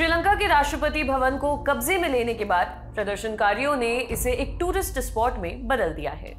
श्रीलंका के राष्ट्रपति भवन को कब्जे में लेने के बाद प्रदर्शनकारियों ने इसे एक टूरिस्ट स्पॉट में बदल दिया है।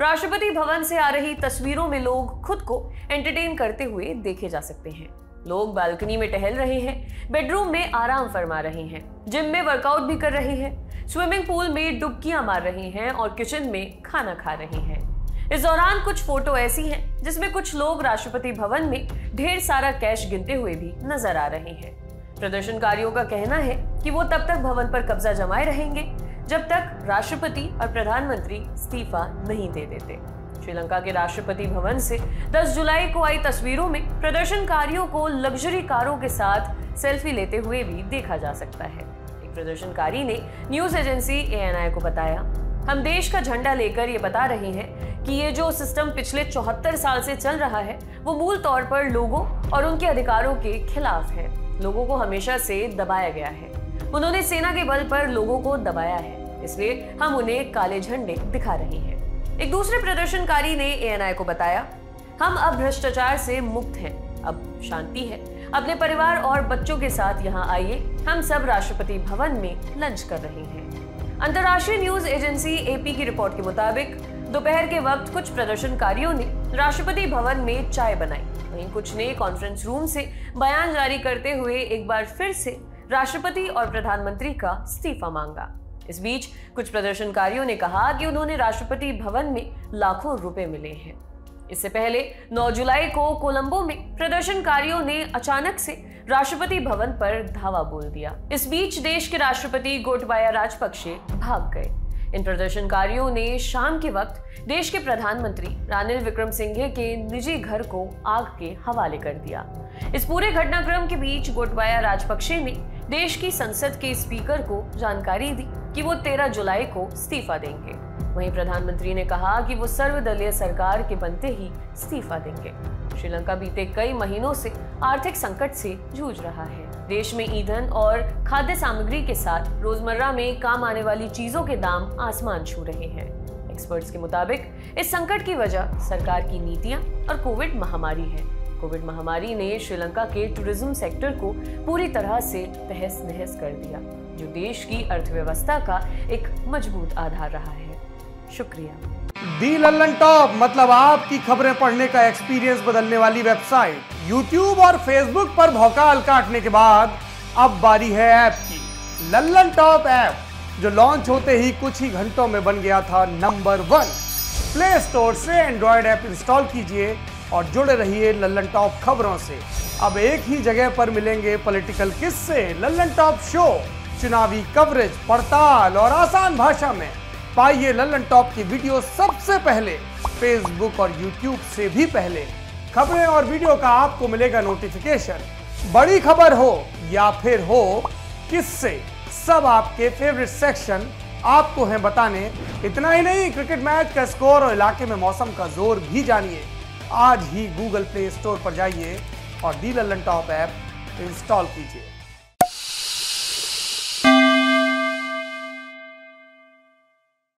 राष्ट्रपति भवन से आ रही तस्वीरों में लोग खुद को एंटरटेन करते हुए देखे जा सकते हैं। लोग बालकनी में टहल रहे हैं बेडरूम में आराम फरमा रहे हैं जिम में वर्कआउट भी कर रहे हैं स्विमिंग पूल में डुबकियाँ मार रहे हैं और किचन में खाना खा रहे हैं। इस दौरान कुछ फ़ोटो ऐसी हैं जिसमें कुछ लोग राष्ट्रपति भवन में ढेर सारा कैश गिनते हुए भी नज़र आ रहे हैं। प्रदर्शनकारियों का कहना है कि वो तब तक भवन पर कब्जा जमाए रहेंगे, जब तक राष्ट्रपति और प्रधानमंत्री इस्तीफा नहीं दे देते। श्रीलंका के राष्ट्रपति भवन से 10 जुलाई को आई तस्वीरों में प्रदर्शनकारियों को लग्जरी कारों के साथ सेल्फी लेते हुए भी देखा जा सकता है। एक प्रदर्शनकारी ने न्यूज़ एजेंसी एएनआई को बताया, हम देश का झंडा लेकर ये बता रहे हैं कि ये जो सिस्टम पिछले चौहत्तर साल से चल रहा है, वो मूल तौर पर लोगों और उनके अधिकारों के खिलाफ है। लोगों को हमेशा से दबाया गया है। उन्होंने सेना के बल पर लोगों को दबाया है। इसलिए हम उन्हें काले झंडे दिखा रहे हैं। एक दूसरे प्रदर्शनकारी ने एएनआई को बताया, हम अब भ्रष्टाचार से मुक्त हैं। अब शांति है। अपने परिवार और बच्चों के साथ यहाँ आइए। हम सब राष्ट्रपति भवन में लंच कर रहे हैं। अंतर्राष्ट्रीय न्यूज़ एजेंसी एपी की रिपोर्ट के मुताबिक, दोपहर के वक्त कुछ प्रदर्शनकारियों ने राष्ट्रपति भवन में चाय बनाई। वहीं कुछ ने कॉन्फ्रेंस रूम से बयान जारी करते हुए एक बार फिर से राष्ट्रपति और प्रधानमंत्री का इस्तीफा मांगा। इस बीच कुछ प्रदर्शनकारियों ने कहा कि उन्होंने राष्ट्रपति भवन में लाखों रुपए मिले हैं। इससे पहले 9 जुलाई को कोलंबो में प्रदर्शनकारियों ने अचानक से राष्ट्रपति भवन पर धावा बोल दिया। इस बीच देश के राष्ट्रपति गोटबाया राजपक्षे भाग गए। इन प्रदर्शनकारियों ने शाम के वक्त देश के प्रधानमंत्री रानिल विक्रम सिंघे के निजी घर को आग के हवाले कर दिया। इस पूरे घटनाक्रम के बीच गोटबाया राजपक्षे ने देश की संसद के स्पीकर को जानकारी दी कि वो 13 जुलाई को इस्तीफा देंगे। वहीं प्रधानमंत्री ने कहा कि वो सर्वदलीय सरकार के बनते ही इस्तीफा देंगे। श्रीलंका बीते कई महीनों से आर्थिक संकट से जूझ रहा है। देश में ईंधन और खाद्य सामग्री के साथ रोज़मर्रा में काम आने वाली चीज़ों के दाम आसमान छू रहे हैं। एक्सपर्ट्स के मुताबिक, इस संकट की वजह सरकार की नीतियाँ और कोविड महामारी है। कोविड महामारी ने श्रीलंका के टूरिज़्म सेक्टर को पूरी तरह से तहस नहस कर दिया, जो देश की अर्थव्यवस्था का एक मज़बूत आधार रहा है। शुक्रिया। दी लल्लन टॉप मतलब आपकी खबरें पढ़ने का एक्सपीरियंस बदलने वाली वेबसाइट यूट्यूब और फेसबुक पर भौकाल काटने के बाद अब बारी है ऐप की। लल्लन टॉप ऐप, जो लॉन्च होते ही कुछ ही घंटों में बन गया था नंबर वन प्ले स्टोर से एंड्रॉयड ऐप इंस्टॉल कीजिए और जुड़े रहिए लल्लन टॉप खबरों से। अब एक ही जगह पर मिलेंगे पॉलिटिकल किस्से। लल्लन टॉप शो चुनावी कवरेज पड़ताल और आसान भाषा में। पाइए लल्लन टॉप की वीडियो सबसे पहले फेसबुक और यूट्यूब से भी पहले। खबरें और वीडियो का आपको मिलेगा नोटिफिकेशन बड़ी खबर हो या फिर हो, किससे? सब आपके फेवरेट सेक्शन आपको हैं बताने। इतना ही नहीं क्रिकेट मैच का स्कोर और इलाके में मौसम का ज़ोर भी जानिए। आज ही गूगल प्ले स्टोर पर जाइए और the Lallantop app install कीजिए।